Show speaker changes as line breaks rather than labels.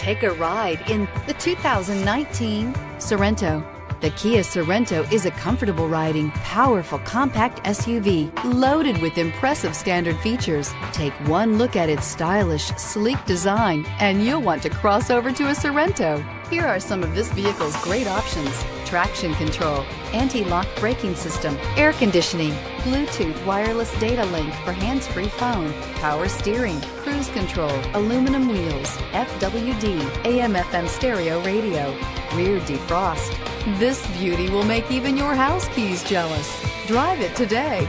Take a ride in the 2019 Sorento. The Kia Sorento is a comfortable riding, powerful compact SUV loaded with impressive standard features. Take one look at its stylish, sleek design and you'll want to cross over to a Sorento. Here are some of this vehicle's great options. Traction control, anti-lock braking system, air conditioning, Bluetooth wireless data link for hands-free phone, power steering, cruise control, aluminum wheels, FWD, AM FM stereo radio, rear defrost. This beauty will make even your house keys jealous. Drive it today.